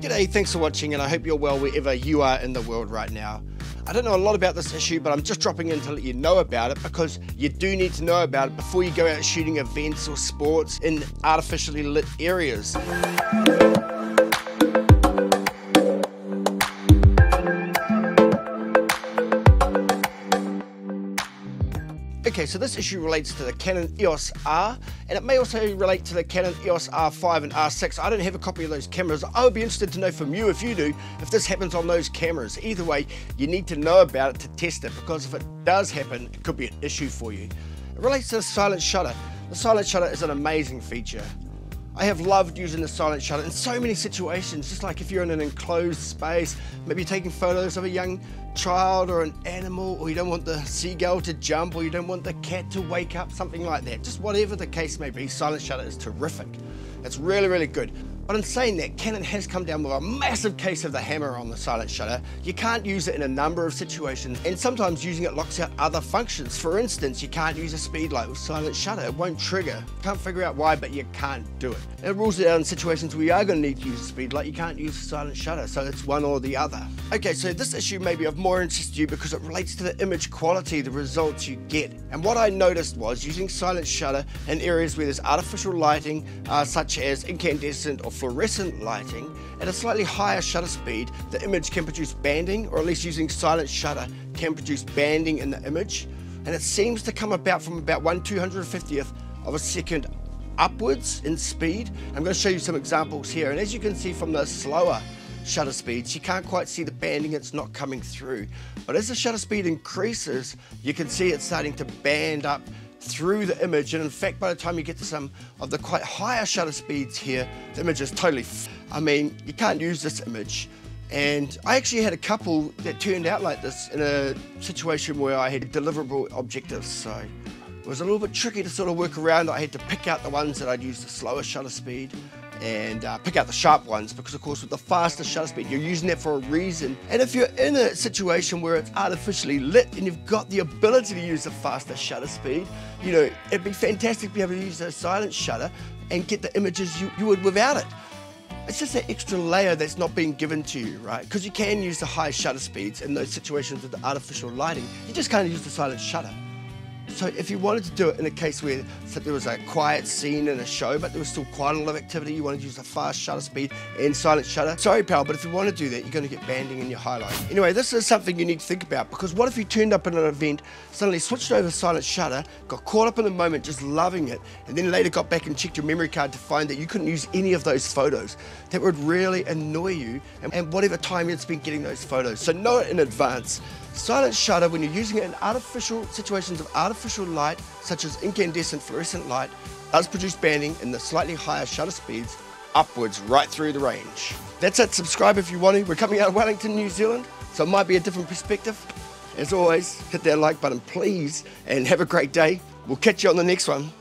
G'day, thanks for watching and I hope you're well wherever you are in the world right now. I don't know a lot about this issue, but I'm just dropping in to let you know about it because you do need to know about it before you go out shooting events or sports in artificially lit areas. Okay, so this issue relates to the Canon EOS R, and it may also relate to the Canon EOS R5 and R6. I don't have a copy of those cameras. I would be interested to know from you, if you do, if this happens on those cameras. Either way, you need to know about it to test it, because if it does happen, it could be an issue for you. It relates to the silent shutter. The silent shutter is an amazing feature. I have loved using the silent shutter in so many situations, just like if you're in an enclosed space, maybe you're taking photos of a young child or an animal, or you don't want the seagull to jump, or you don't want the cat to wake up, something like that. Just whatever the case may be, silent shutter is terrific. It's really, really good. But in saying that, Canon has come down with a massive case of the hammer on the silent shutter. You can't use it in a number of situations, and sometimes using it locks out other functions. For instance, you can't use a speed light with silent shutter. It won't trigger. Can't figure out why, but you can't do it. It rules it out in situations where you are going to need to use a speed light. You can't use a silent shutter, so it's one or the other. Okay, so this issue may be of more interest to you because it relates to the image quality, the results you get. And what I noticed was using silent shutter in areas where there's artificial lighting, uh, such as incandescent or fluorescent lighting, at a slightly higher shutter speed, the image can produce banding, or at least using silent shutter can produce banding in the image. And it seems to come about from about 1 250th of a second upwards in speed. I'm going to show you some examples here. And as you can see from the slower shutter speeds, you can't quite see the banding, it's not coming through. But as the shutter speed increases, you can see it starting to band up through the image. And in fact by the time you get to some of the quite higher shutter speeds here the image is totally I mean you can't use this image. And I actually had a couple that turned out like this in a situation where I had deliverable objectives. So it was a little bit tricky to sort of work around. I had to pick out the ones that I'd use the slower shutter speed and uh, pick out the sharp ones because of course with the faster shutter speed you're using that for a reason and if you're in a situation where it's artificially lit and you've got the ability to use a faster shutter speed you know it'd be fantastic to be able to use a silent shutter and get the images you, you would without it it's just that extra layer that's not being given to you, right? Because you can use the high shutter speeds in those situations with the artificial lighting. You just can't use the silent shutter. So if you wanted to do it in a case where so there was a quiet scene in a show, but there was still quite a lot of activity, you wanted to use a fast shutter speed and silent shutter, sorry pal, but if you want to do that, you're going to get banding in your highlight. Anyway, this is something you need to think about, because what if you turned up in an event, suddenly switched over to silent shutter, got caught up in the moment just loving it, and then later got back and checked your memory card to find that you couldn't use any of those photos. That would really annoy you, and, and whatever time you'd spent getting those photos. So know it in advance. Silent shutter, when you're using it in artificial situations of artificial light, such as incandescent fluorescent light, does produce banding in the slightly higher shutter speeds upwards right through the range. That's it, subscribe if you want to. We're coming out of Wellington, New Zealand, so it might be a different perspective. As always, hit that like button, please, and have a great day. We'll catch you on the next one.